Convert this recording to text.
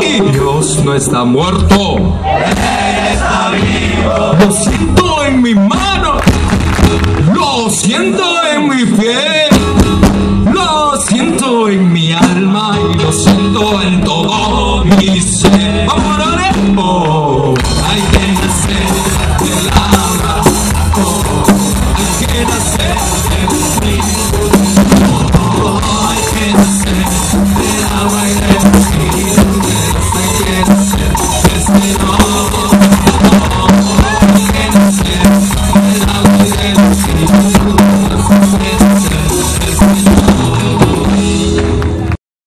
Y Dios no está muerto. Él Está vivo. Lo siento en mi mano. Lo siento en mi pie. Lo siento en mi alma y lo siento en todo mi ser. ¡Vámonos! hay que nacer del ¿eh? alma. Oh, hay que nacer de del